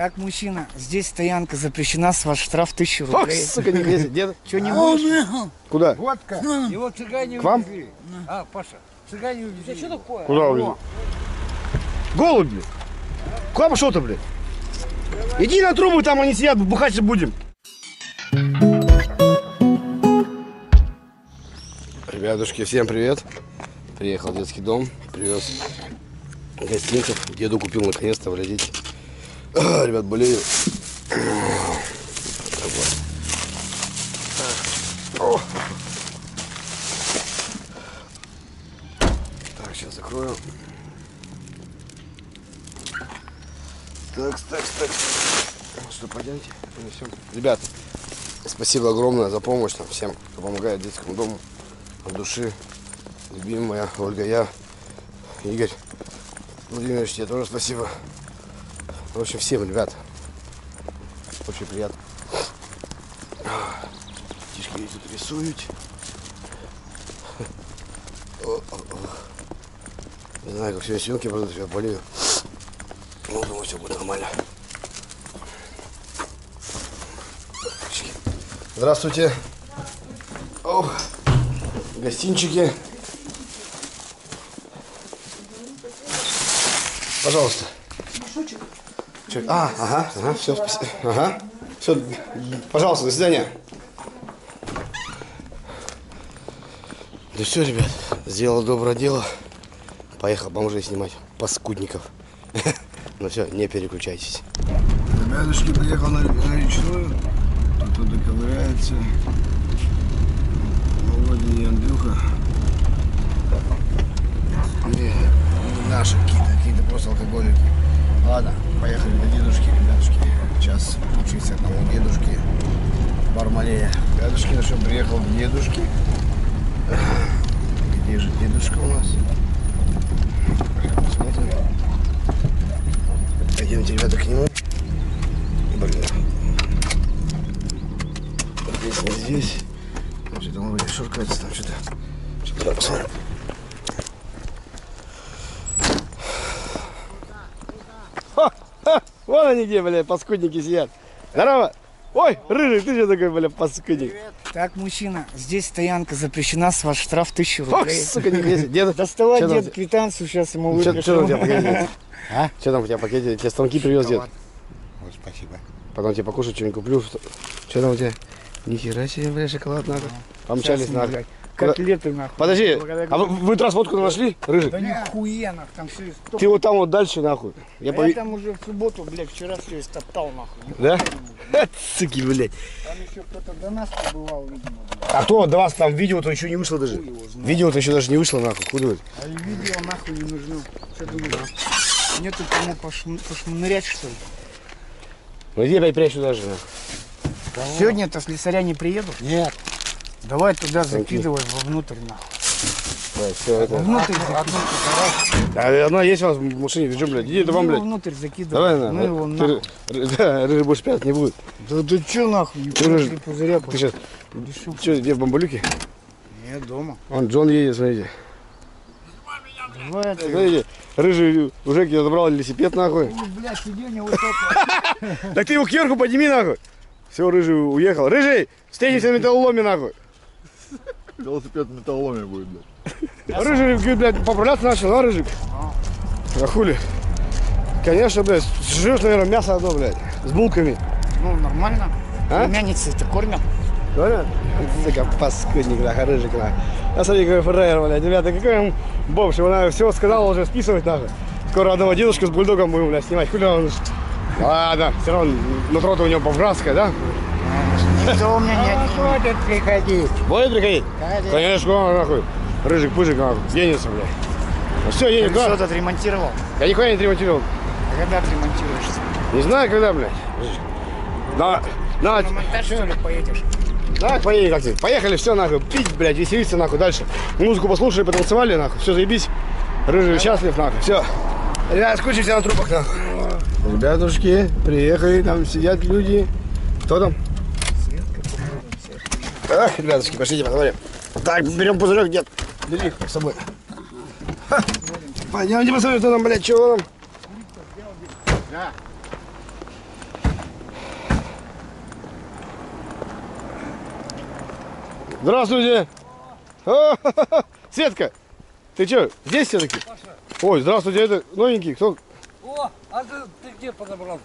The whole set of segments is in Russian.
Так, мужчина, здесь стоянка запрещена, с вас штраф 1000 Ох, рублей. сука, не лезет. Дед, Что не будешь? куда? Его цыгане К вам? увезли. А, Паша, цыгане увезли. Что такое? Куда увезли? Голубь, блин. Куда пошел-то, блин? Иди на трубу, там они сидят, бухать будем. Ребятушки, всем привет. Приехал в детский дом, привез гостинцев. Деду купил наконец-то, глядите. А, Ребят, болею. Так, сейчас закрою. Так, так, так. Что, пойдемте, понесем. Ребят, спасибо огромное за помощь там, всем, кто помогает детскому дому. От души. Любимая Ольга, я, Игорь Владимирович, тебе тоже спасибо. В общем, всем, ребят. Очень приятно. Птички тут рисуют. Не знаю, как сегодня съемки будут, я болею. Ну, думаю, все будет нормально. Здравствуйте. О, гостинчики. Пожалуйста. Чё? А, ага, ага, все, спасибо. Ага. Все, пожалуйста, до свидания. Ну все, ребят, сделал доброе дело. Поехал бомжей снимать, паскудников. Ну все, не переключайтесь. Ребятушки, приехал на, на речную. Тут доковыряется. Володя и Андрюха. Не, не наши какие-то, какие-то просто алкоголики. Ладно, поехали до дедушки, ребятушки. Сейчас учиться одному дедушке. Бармалея. Ребятушки, ну приехал к дедушке. Где же дедушка у нас? Посмотрим. Пойдемте, ребята, к нему. Блин. Здесь, здесь. Что-то он вроде шуркается там. Что-то давай посмотрим. Ха, ха, Вон они где, бля, паскудники сидят. Здорово. Ой, рыжий, ты что такой, бля, паскудник? Так, мужчина, здесь стоянка запрещена, с вас штраф 1000 Ох, рублей. сука, не лезет. Деда, Доставай, дед, квитанцию, сейчас ему Что выпишу. там у тебя в пакете? А? Что там у тебя в пакете? Тебе станки привез дед. Вот, спасибо. Потом тебе покушать что-нибудь куплю. Что там у тебя? Нихера себе, бля, шоколад надо. Помчались Сейчас ему, нахуй. Котлеты, нахуй. Подожди, а вы, вы трансводку нашли, Рыжик? Да нихуя, нахуй, там все из Ты вот там вот дальше, нахуй. Я Я пови- там уже в субботу, блядь, вчера все истоптал, нахуй. Да? Суки, блядь. Там еще кто-то до нас побывал, видимо. блядь. А кто до вас там видео-то еще не вышло даже? Видео-то еще даже не вышло, нахуй. Куда вы? А видео нахуй не нужно. Что думаешь? Нету кому пошм- пошмырять, что ли? Ну иди опять прячь сюда же, нахуй. Сегодня-то слесаря не приедут? Нет. Давай туда закидывай вовнутрь, нахуй. Давай, все это. Вовнутрь закидывай. А одна есть у вас в машине, ведем, блядь. Иди Иди блядь. вовнутрь закидывай. Давай, на. Ну его Ты нахуй. Да, рыжий больше пять не будет. Да ты чё нахуй? Не рыжий. три пузыря. Ты сейчас, Дышу. что, где в бамбулюке? Я дома. Вон Джон едет, смотрите. Давай. Смотрите, рыжий уже я забрал велосипед, нахуй. Блядь, сиденье высокое. Так ты его кверху подними, нахуй. Все, рыжий уехал. Рыжий, встретимся на металлоломе, нахуй. Велосипед в металлоломе будет, блядь. Рыжий, говорит, блядь, поправляться начал, да, Рыжик? А хули? Конечно, блядь, жрешь, наверное, мясо одно, блядь, с булками. Ну, нормально. А? Племянницы-то кормят. Понял? Сука, паскудник, нахуй, Рыжик, нахуй. А смотри, какой фраер, блядь, ребята, какой он бомж, его надо все сказал уже списывать, нахуй. Скоро одного дедушку с бульдогом будем, блядь, снимать. Хули он... Ладно, все равно нутро-то у него бобратское, да? Никто у меня нет. Будет приходить. Будет приходить? Конечно, нахуй. Рыжик, пыжик, нахуй, денется, блядь. Ну все, едем, Ты да? что-то отремонтировал? Я нихуя не отремонтировал. Когда отремонтируешься? Не знаю, когда, блядь. На, на, На монтаж, что ли, поедешь? давай поедем как-то. Поехали, все, нахуй, пить, блядь, веселиться, нахуй, дальше. Музыку послушали, потанцевали, нахуй, все, заебись. Рыжий счастлив, нахуй, все. Ребят, скучимся на трубах, нахуй. Ребятушки, приехали, там сидят люди. Кто там? Ах, ребяточки, пошлите, посмотрим. Так, берем пузырек, дед. Бери их с собой. Пойдемте посмотрим, что там, блядь, чего там. Да. Здравствуйте. Светка, ты что, здесь все-таки? Ой, здравствуйте, это новенький, кто? О, а ты, ты где подобрался?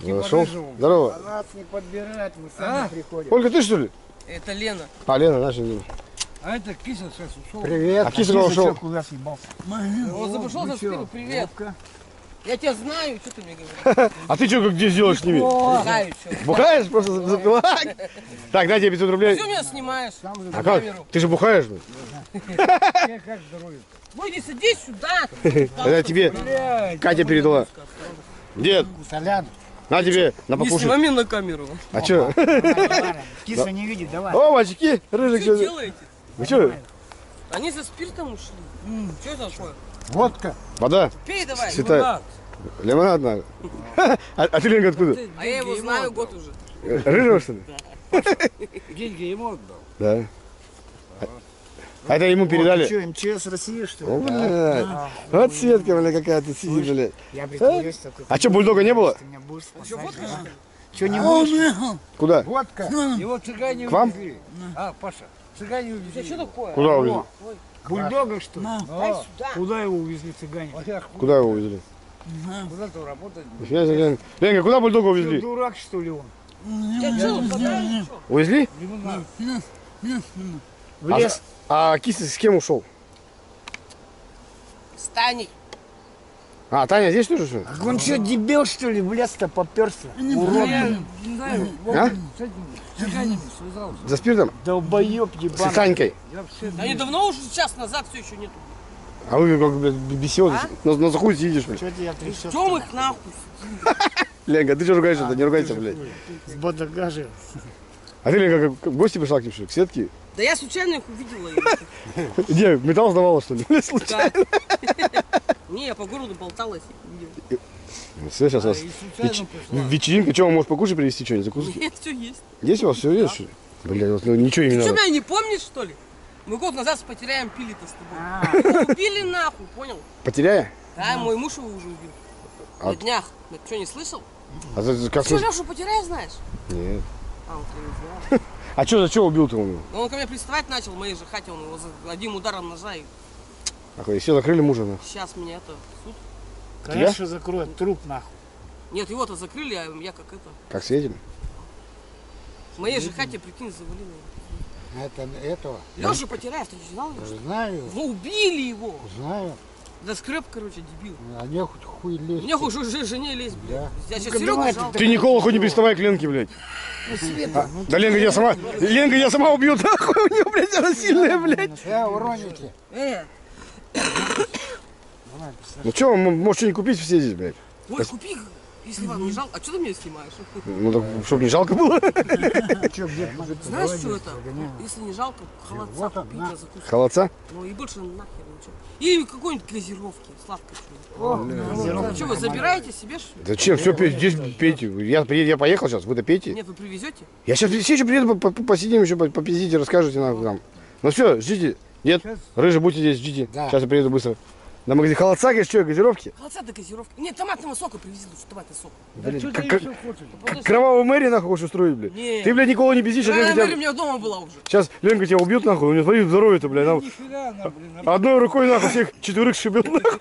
Нашел. Типа Здорово. А нас не подбирать, мы сами а? приходим. Ольга, ты что ли? Это Лена. А, Лена, наша. Лена. А это киса сейчас ушел. Привет. А Киселев ушел. куда съебался? Он забушел за шпилю. Привет. Я тебя знаю, что ты мне говоришь? А ты что, где сделаешь с ними? Знаю, что. Бухаешь просто за- за- Так, на тебе 500 рублей. Ты меня снимаешь? А как? Ты же бухаешь, блин. Как здоровье? Ну иди садись сюда. Это тебе Катя передала. Дед, Солян. На тебе на Не покушать. снимай на камеру. А что? Киса не видит, давай. О, мальчики, рыжик. Что что делаете? Вы что? Они за спиртом ушли. Что это такое? Водка. Вода, Пей давай. святая. Лимонад надо. А, а ты, Ленка, откуда? А я его знаю год уже. Рыжего, что ли? Деньги ему отдал. Да. А это ему передали? Что, МЧС России, что О, ли? блядь. Вот Светка, бля, какая ты сидит, блядь. Я приколюсь такой. А что, бульдога не было? Ты меня будешь спасать. Что не будешь? Куда? Водка. Его цыгане К вам? увезли. А, Паша, цыгане увезли. Что такое? Куда увезли? Бульдога, что ли? Дай сюда. Куда его увезли цыгане? А Куда его увезли? куда-то работать. Ленка, куда бульдога Что, увезли? дурак, что ли он? Что, что? Увезли? В лес. А Кис с кем ушел? С Таней. А, Таня здесь тоже что ли? А Он что, дебил, что ли, в лес-то поперся? Урод. Я не знаю, А? с. За спиртом? Долбоеб С ебаный. Танькой. Я все Они давно уже час назад все еще нету. А вы как, блядь, беседуете? На, на захуй сидишь, блядь. Что тебя трясет? Чем их нахуй? Ленка, ты что ругаешься-то? Не ругайся, блядь. С бодогажи. А ты, Ленка, в гости пришла к ним, что ли? К Светке? Да я случайно их увидела. и- Где, металл сдавала, что ли? Случайно. Не, я по городу болталась. Ну, Все, сейчас у вас вечеринка. Что, вам может покушать привезти что-нибудь? Закуски? Нет, все есть. Есть у вас все есть, что ли? Блядь, вот, ну ничего не Ты что, надо. меня не помнишь, что ли? Мы год назад потеряем пили-то с тобой. Его Убили нахуй, понял? Потеряя? Да, мой муж его уже убил. А- На днях. Ты что, не слышал? А ты как Что, слышишь? Лешу потеряй знаешь? Нет. А, вот я не знаю. А что, за что убил-то он? его? Но он ко мне приставать начал в моей же хате, он его за одним ударом ножа и Охуеть, все закрыли мужа, нахуй. сейчас меня это суд. Конечно, закроют труп нахуй. Нет, его-то закрыли, а я как это. Как светили? В моей же хате, прикинь, завалили. Это этого? Леша потеряев, ты не знал? Знаю, Ну, убили его. знаю. Да скреп, короче, дебил. А не хоть хуй лезть. Мне уже уже жене лезть, блядь. Я сейчас Ну-ка, Серегу жалко. Ты, Никола, хоть не приставай к Ленке, блядь. А, да Ленка я сама, Ленка я сама убью, нахуй, у нее, блядь, она сильная, блядь. Э, уроните. Э, Ну что, может что-нибудь купить все здесь, блядь? ой, купи, если вам не жалко. А что ты меня снимаешь? Ну так, чтобы не жалко было. Знаешь, что это? Если не жалко, холодца купить, а закусить. Холодца? Ну и больше нахер ничего. Или какой-нибудь газировки, сладкой что-нибудь. Что вы забираете себе? Зачем? Все, здесь пейте. Я, приеду, я поехал сейчас, вы-то пейте. Нет, вы привезете? Я сейчас еще приеду, по- по- посидим еще, по- попиздите, расскажете нам. нам. Ну все, ждите. Нет, рыжий, будьте здесь, ждите. Да. Сейчас я приеду быстро. На магазин холодца, говоришь, что, газировки? Холодца до газировки. Нет, томатного сока привези лучше, томатный сок. Да что ты как- еще хочешь? Как кровавую Мэри нахуй хочешь устроить, блядь? Не. Ты, блядь, никого не пиздишь, а Ленка Мэри тебя... у меня дома была уже. Сейчас Ленка тебя убьет, нахуй, у нее, смотри, здоровье-то, блядь. нам Нихера она, блин, Одной рукой, нахуй, всех четверых шибет, нахуй.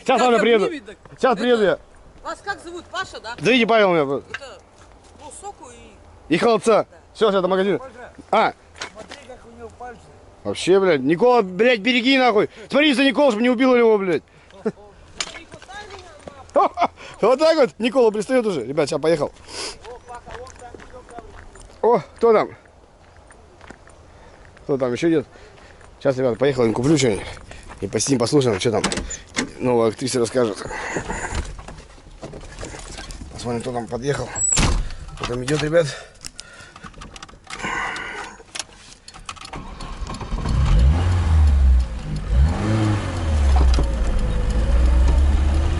Сейчас, ладно, Как приеду. Сейчас приеду я. Вас как зовут? Паша, да? Зовите Павел меня. Это, ну, соку и... И холодца. Все, сейчас до магазина. А, смотри, как у него пальцы. Вообще, блядь, Никола, блядь, береги, нахуй. Смотри за Никола, чтобы не убил его, блядь. Вот так вот. Никола пристает уже. Ребят, сейчас поехал. О, кто там? Кто там еще идет? Сейчас, ребят, поехал, им куплю что-нибудь. И посидим, послушаем, что там новая актриса расскажет. Посмотрим, кто там подъехал. Кто там идет, ребят.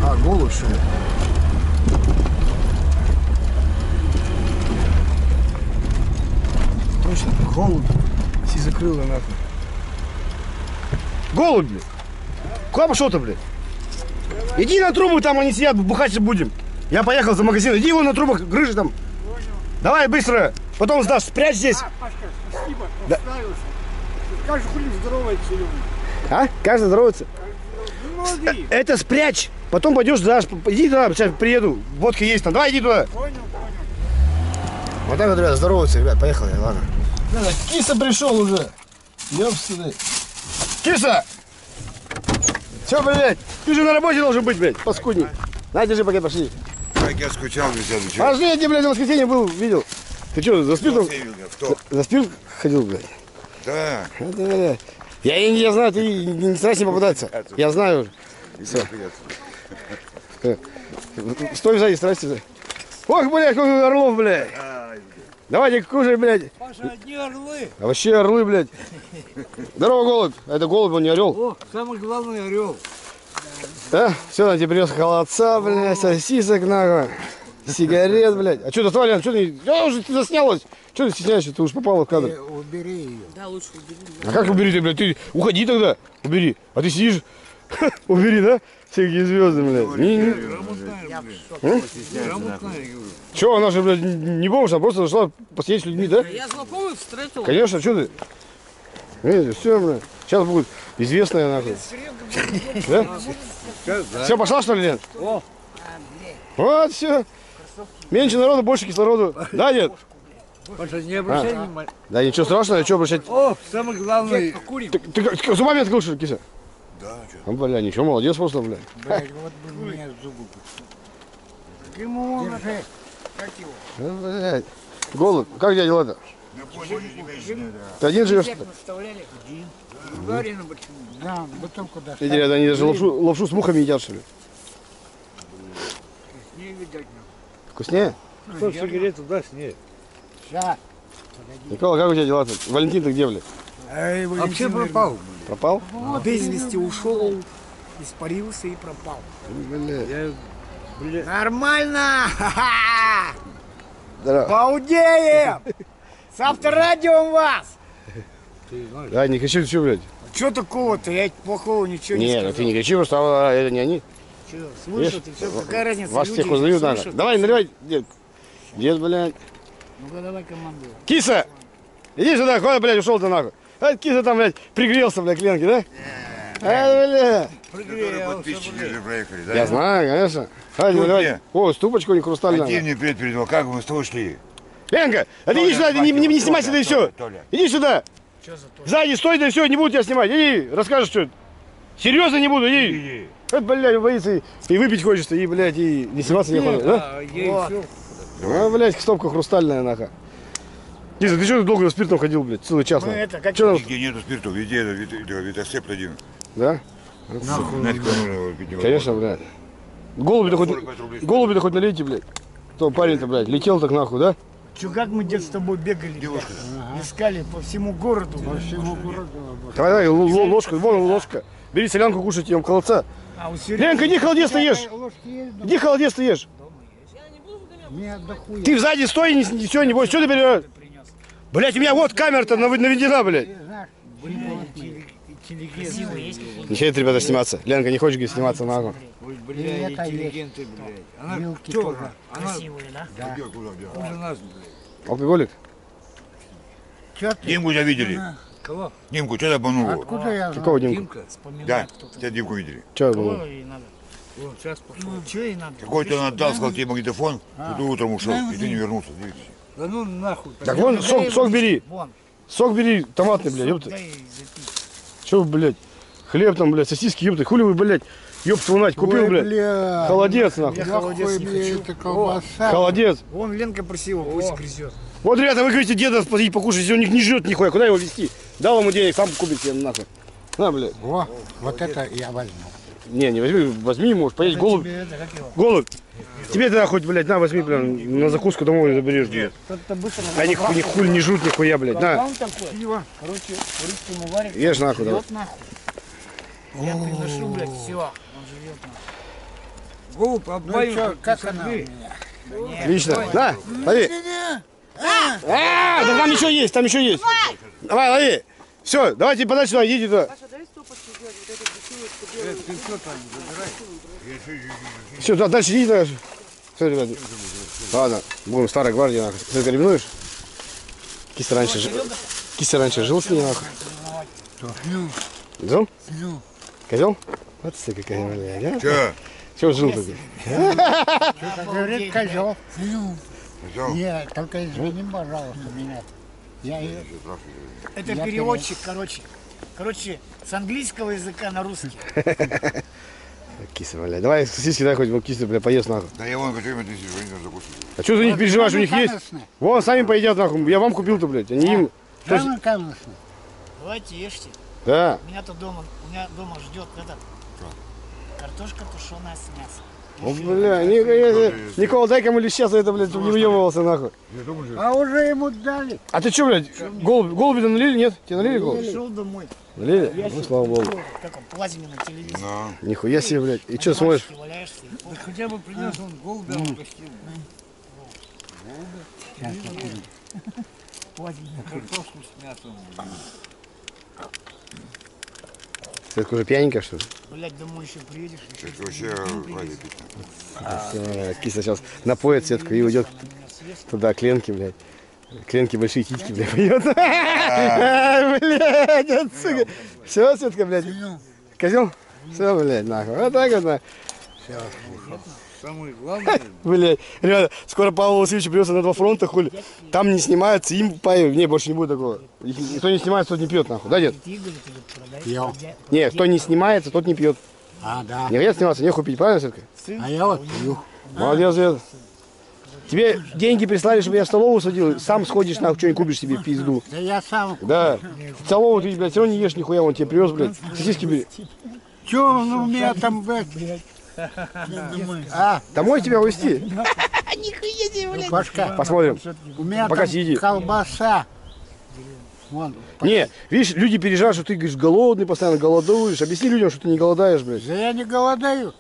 А, голубь, что ли? Точно, голубь. Все закрыло нахуй. Голубь, блядь. Куда пошел-то, блядь? Иди на трубы, там они сидят, бухать будем. Я поехал за магазин. Иди вон на трубах, грыжи там. Давай быстро. Потом сдашь, спрячь здесь. спасибо, справился. Каждый хули здоровается, Лёва. А? Каждый здоровается. Многие. Это спрячь. Потом пойдешь, дашь. Иди туда, сейчас приеду. Водка есть там. Давай, иди туда. Понял, понял. Вот так вот, ребят, здороваются, ребят. Поехали, ладно. Киса пришел уже. Ёбственно. Киса! Все, блядь. Ты же на работе должен быть, блядь, паскудник. На, держи, пока пошли. Как я скучал без тебя, чё? Пошли, я тебя, блядь, в воскресенье был, видел. Ты что, за спиртом? Кто? За спирт ходил, блядь? Да. Это, блядь. Я, я, я знаю, ты не, не старайся не попадаться. Я знаю. Все. Стой сзади, старайся. Ох, блядь, какой орлов, блядь. Давайте кушай, блядь. Паша, одни орлы. А вообще орлы, блядь. Здорово, голубь. А Это голубь, он не орел. О, самый главный орел. Да? Все, на тебе принес холодца, блядь, сосисок, нахуй. Сигарет, блядь. А что ты, Толян, что ты... Я уже ты заснялась. Что ты стесняешься? Ты уж попала в кадр. Э, Убери ее. Да, лучше убери. А как убери ты, блядь? Ты уходи тогда, убери. А ты сидишь, убери, да? Всякие звезды, блядь. Не, не. Че, она же, блядь, не помнишь, она просто зашла посидеть с людьми, да? Я знакомых встретил. Конечно, что ты? Видишь, все, блядь. Сейчас будет известная, нахуй. Да? Все, пошла, что ли, Лен? О. Вот, все. Меньше народу, больше кислороду. Да, нет? Не обращай внимания. Да ничего страшного, что обращать? О, самый главный. Ты, ты, как- ты зубами открыл, что ли, киса? Да, чё? А, бля, ничего, молодец просто, бля. Блядь, вот бы мне зубы. Ему Держи. Ну, блядь. Голубь, как дядя дела-то? Да. Ты один живешь? что наставляли. Угарено почему? Да, бутылку Эти достал. ребята, они даже лапшу, лапшу с мухами едят, что ли? Не видать. Вкуснее? Кто сигарету даст? Нет. Ща. Никола, как у тебя дела-то? Валентин, ты где, бля? Эй, Вообще пропал. Пропал? Без вести ушел, испарился и пропал. Бля. Я, блядь, Нормально! Здорово. Поудеем! С авторадиом вас! ты знаешь. Да, не ты что, блядь? Что такого-то? Я плохого ничего не Не, ну сказал. ты не кричи, просто а, это не они. Слышат Видишь, и все, какая разница? Вас всех узнают надо. слышат. Давай, наливай, дед. Дед, блядь. Ну-ка давай команду. Киса! Иди сюда, куда, блядь, ушел-то нахуй? А, киса там, блядь, пригрелся, блядь, к Ленке, да? А, блядь. Которые подписчики уже проехали, да? Я знаю, конечно. А, наливай. где? О, ступочку не А хрустальная. ты мне привет передал, как мы с тобой шли? Ленка, а ты иди сюда, ты не, не, не снимай сюда и все. Иди сюда. Что за то? Сзади стой, да и все, не буду тебя снимать. Иди, расскажешь что Серьезно не буду, иди. Иди. Вот, блядь, боится и, и выпить хочется, и, блядь, и не сниматься не охота, да? А, ей Вот. всё. А, блядь, стопка хрустальная, нахуй. Лиза, ты что долго за спиртом ходил, блядь, целый час? Мы нахуй? это, как там, Нигде нету спирта, везде это вит- это витасеп один. да? Знаете, куда нужно? Конечно, блядь. Голуби-то хоть, 45 рублей стоит. голуби-то хоть налейте, блядь. То парень-то, блядь, летел так нахуй, да? Чё, как мы дед с тобой бегали? Девушка. Искали по всему городу. По всему городу. Давай, давай, л- л- ложку, вон ложка. Бери солянку, кушать, ем холодца. А у Сереги Ленка, иди холодец ты ешь. Иди холодец ты ешь. Ты сзади стой, не, не, все, не бойся. Что ты берешь? Блядь, у меня вот камера-то нав- наведена, блядь. Хотят ребята сниматься. Ленка, не хочешь сниматься нахуй. Ой, И блядь, это интеллигенты, блядь. Она кто она? Красивые, да? Хуже нас, блядь. Алкоголик? Чё ты? Димку тебя видели? Кого? Димку, что ты обманул? его? Откуда я знаю? Какого Димку? Димка? Вспоминает Да, кто-то. тебя Димку видели. Надо? Вон, сейчас пошел. Ну, что ей надо? Какой-то он отдал, сказал тебе магнитофон, и ты утром ушел, и ты не вернулся. видите? Да ну нахуй. Так вон, сок, сок бери. Вон. Сок бери, томатный, блядь, ёпта. Че вы, блядь? Хлеб там, блядь, сосиски, ёпта. Хули вы, блядь, ёпта, мать, купил, Ой, блядь. бля. Холодец, нахуй. Я холодец не хочу. эта колбаса. Холодец. Вон Ленка просила, пусть грызет. Вот, ребята, вы говорите, деда спросить покушать, если он не, не жрет нихуя, куда его везти? Дал ему денег, сам купит себе нахуй. На, блядь. Во, вот это я возьму. Не, не возьми, возьми, можешь поесть голубь. Тебе это, как его? Голубь. Тебе тогда хоть, блядь, на, возьми, прям, на закуску домой заберешь, блядь. Быстро А ни, хуй не жрут нихуя, блядь, на. Такой. Короче, рыбку ему варит. Ешь нахуй, давай. Нахуй. Я приношу, блядь, все. Он живет нахуй. Голубь, Ну обманул. чё, как она у меня? Отлично. На, лови. А, да там еще есть, там еще есть. Давай, лови. Все, давайте подальше сюда, идите туда. Паша, дай стопочку сделать, вот эту бутылочку белую. Все, да, дальше идите дальше. Все, ребят. Ладно, будем старая гвардия. нахуй. Ты это ревнуешь? Киса раньше, ж- Кися раньше жил с ней, нахуй. Жил? Козел? Вот ты какая блядь, а? Че? Чего жил? Как говорит козел. Взял? Не, только извини, пожалуйста, меня. Я. Это Я переводчик, короче. Короче, с английского языка на русский. Киса, блядь. Давай сиськи дай хоть вот киса, блядь, поест нахуй. Да я вон хочу, ты сидишь, они закусывают. А что за них переживаешь, у них есть? Вон, сами поедят нахуй. Я вам купил-то, блядь, а не им. Что конечно. Давайте ешьте. Да. Меня-то дома, у меня дома ждет этот. Картошка тушеная с мясом. О, бля, Ни- Ни- Никола, дай кому леща за это, блядь, чтобы не выебывался нахуй. А уже ему дали. А ты что, блядь, голубь, голуби-то налили, нет? Тебе налили голуби? Пришел домой. Налили? Ну, слава богу. Как он, телевизор. На. Нихуя себе, блядь. И что смотришь? Да хотя бы принес он голубя угостил. Картошку с мясом. Светка уже пьяненькая, что ли? Блять, домой еще приедешь. Это вообще пить. Всё, Киса сейчас напоит Светку и уйдет туда, к Ленке, блядь. К Ленке большие титьки, блядь, пойдет. Блядь, отсюда. Все, Светка, блядь. Козел? Все, блядь, нахуй. Вот так вот, нахуй. Самое главное, Блядь, ребята, скоро Павел Васильевич придется на два фронта, хули. Там не снимается, им пою. Не, больше не будет такого. Кто не снимается, тот не пьет, нахуй. Да, дед? Пьем. Не, кто не снимается, тот не пьет. А, да. Не хотят сниматься, нехуй пить, правильно, Светка? А я вот пью. Молодец, дед. Тебе деньги прислали, чтобы я в столовую садил, сам сходишь, нахуй, что-нибудь купишь себе пизду. Да я сам. Да. В столовую ты, блядь, все равно не ешь нихуя, он тебе привез, блядь. Сосиски бери. Че он у меня там, блядь? А, Домой тебя увезти? башка. Посмотрим. У меня Пока сиди. колбаса. Вон. Не, видишь, люди переживают, что ты, говоришь, голодный, постоянно голодуешь. Объясни людям, что ты не голодаешь, блядь. Да я не голодаю.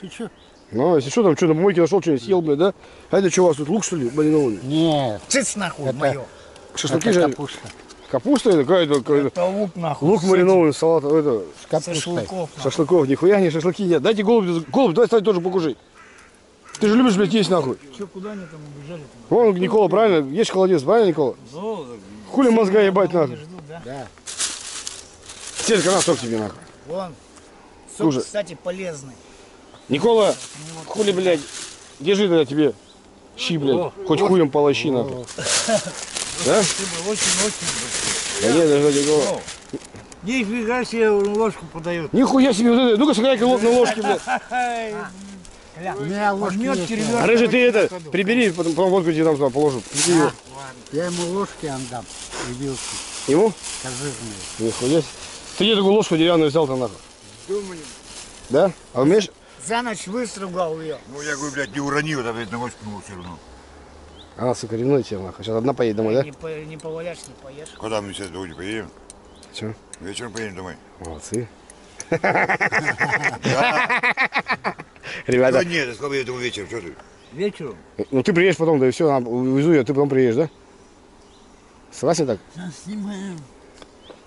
Ты че? Ну, если что, там, что, на помойке нашел, что-нибудь съел, блядь, да? А это что, у вас тут лук, что ли, маринованный? Нет, Цыц нахуй, Это- мое. Шашлыки это же? капуста. Капуста это какая-то, какая-то- Это лук нахуй. лук маринованный, салат, это, С капустой. Шашлыков. нахуй. шашлыков, нихуя не шашлыки нет. Дайте голубь, голубь, давай, кстати, тоже покушай. Ты же любишь, блядь, есть нахуй. Че, куда они там убежали? Вон, Никола, правильно? Есть холодец, правильно, Никола? ну, Хули мозга ебать нахуй. Ждут, да? Да. Селька, на, сок тебе нахуй. Вон. Сок, Слушай. кстати, полезный. Никола, хули, блядь, держи тогда тебе щи, блядь, хоть хуем полощи, нахуй. Да? очень-очень... Да нет, даже Никола. Нифига себе ложку подает. Нихуя себе, вот это, ну-ка сыграй-ка лоб на ложке, блядь. У меня есть. А рыжий, ты это, прибери, потом, потом водку тебе там положу. Его. Я ему ложки отдам. И вилки. Ему? Кожирные. Нихуя. себе. Ты где такую ложку деревянную взял-то нахуй? Да? А умеешь? За ночь выстругал ее. Ну, я говорю, блядь, не уронил, а, блядь, на все равно. А, сука, ревнует тебя нахуй. Сейчас одна поедет домой, да? Не, по, не поваляешь, не поешь. Когда мы сейчас домой поедем? Че? Вечером поедем домой. Молодцы. Да Ребята, нет, я сказал, я думаю, вечером, что ты? Вечером. ну ты приедешь потом, да и все, увезу я, ты потом приедешь, да? Согласен так? Снимаем.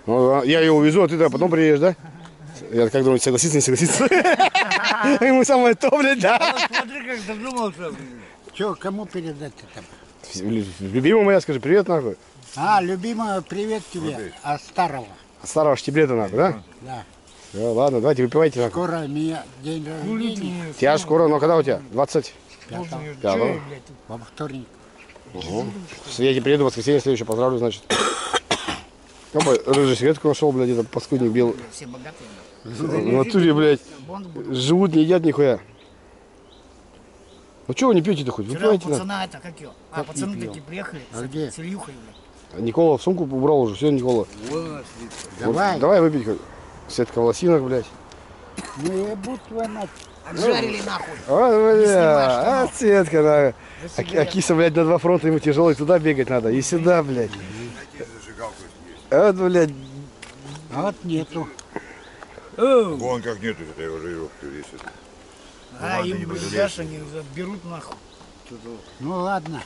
Ну, а я ее увезу, а ты тогда потом приедешь, да? Я как думаю, согласится, не согласится? Ему самое то, блядь, да? Смотри, как додумался. Че, кому передать это? Любимому моя, скажи, привет, нахуй. А, любимая, привет тебе. А старого. От старого штиблета, нахуй, да? Да. Все, ладно, давайте выпивайте, нахуй. Скоро меня день рождения. Тебя скоро, ну когда у тебя? 20? Пятого. Пятого? Во вторник. Я тебе приеду в воскресенье следующее, поздравлю, значит. Опа, рыжий сигаретку нашел, блядь, это паскудник белый. Все богатые. В натуре, блядь, живут, не едят нихуя. Ну чего вы не пьете-то хоть? Вчера Выпивайте, пацана это, как его? А, Как пацаны такие приехали А с, где? с Ильюхой, блядь. Никола в сумку убрал уже, все, Никола. Давай. Вот, давай выпить хоть. Сетка в лосинах, блядь. Ну, я буду мать. Отжарили нахуй. А, бля, а, Светка, нахуй. За А, а киса, блядь, на два фронта ему тяжело, и туда бегать надо, и сюда, блядь. А вот, блядь, А вот нету. Вон как нету, это я уже его здесь. А, им дашь, они берут нахуй. Ну ладно.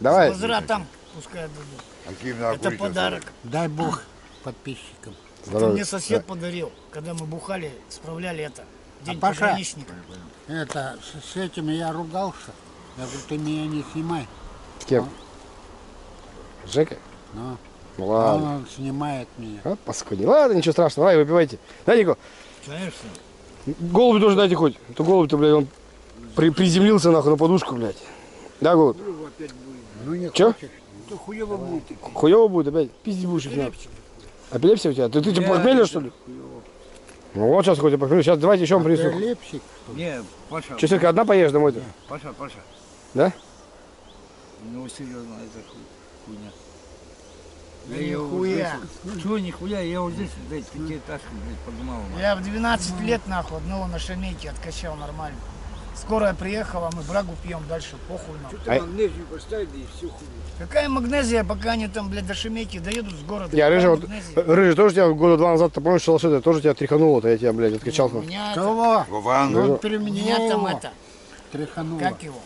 давай. Возвратом пускай дадут. А Это подарок. Дай бог подписчикам. Это мне сосед подарил, когда мы бухали, справляли это. День А Паша? Это, с, с этим я ругался. Я говорю, ты меня не снимай. С кем? Жека? Ну, Ну А ладно. он снимает меня. А, паскуди. Ладно, ничего страшного. Давай, выпивайте. Да, Нико? Конечно. Голубь тоже дайте хоть. А то голубь-то, блядь, он при- приземлился нахуй на подушку, блядь. Да, голубь? Ну не Чё? хочешь. То хуево будет. Хуёво будет опять? Пиздить будешь их. Эпилепсия у тебя? Ты, ты, ты похмелье, что ли? Ну вот сейчас хоть похмелье. Сейчас давайте еще вам принесу. Эпилепсик. Не, Паша, Че, только одна поешь домой-то? Паша, Паша. Да? Ну, серьезно, это ху- хуйня. Да нихуя. Чего нихуя? Я вот здесь, блядь, пятиэтажку, блядь, поднимал. нахуй. Я в 12 лет нахуй одного на шамейке откачал нормально. Скорая приехала, мы брагу пьем дальше, похуй нам. А- магнезию поставили и все хуй. Какая магнезия, пока они там, блядь, до шамейки доедут с города. Я рыжий, вот, рыжий тоже тебя года два назад, ты помнишь, шалаши, тоже тебя тряхануло, то я тебя, блядь, откачал. У меня, это- Кого? Вован. Он при у меня мне там это, тряхануло. как его?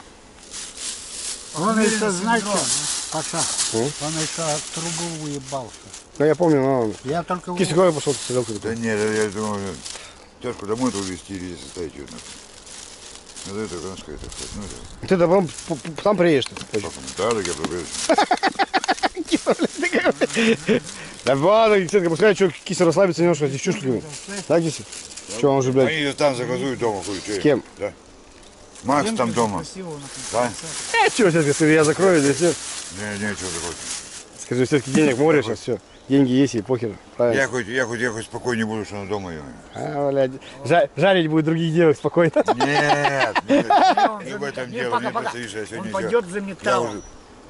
Он синдром. что, Паша, М? он еще от трубу уебался. Ну я помню, но Я только... кисть крови пошел, ты сидел да какой-то. нет, я думал, тяжко домой то увезти или здесь оставить ее. Ну, да, это, конечно, это, ну, это, Ты да потом п- п- сам приедешь. ты позже. папа, да, так я пробил. Да ладно, Кисетка, пускай что, киса расслабится немножко, с девчушками. Да, киса? Что, он же, блядь, Они там заказуют дома, хуй, с кем? Да. Макс там дома. Да? Э, что, Сетка, скажи, я закрою здесь все. Не, не, что такое. Скажи, все-таки денег море сейчас, все. Деньги есть и похер. Правильно. Я хоть, я хоть, я хоть спокойнее буду, что она дома ее. А, блядь, жа- жарить будет других девок спокойно. Нет, нет, он не за в этом металл- дело, пока. просто видишь, я Он сегодня пойдет за Я металлом. уже,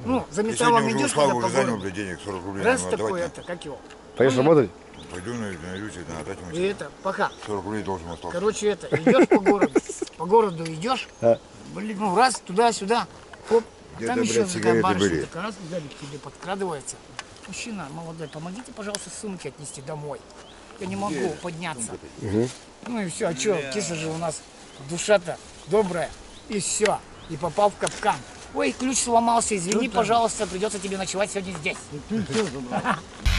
Ну, за я металлом уже идешь, когда уже по занял, городу. блядь, денег 40 рублей. Раз надо такой, это, как его? Поедешь работать? Пойду на, на на дать И ему это, пока. 40 рублей должен остаться. Короче, это, идешь по городу, по городу идешь, Да. блин, ну раз, туда-сюда, хоп, а там еще такая барышня, такая раз сзади к тебе подкрадывается. Мужчина, молодой, помогите, пожалуйста, сумки отнести домой. Я не могу подняться. Ну и все, а что, киса же у нас душа-то добрая, и все, и попал в капкан. Ой, ключ сломался, извини, пожалуйста, придется тебе ночевать сегодня здесь.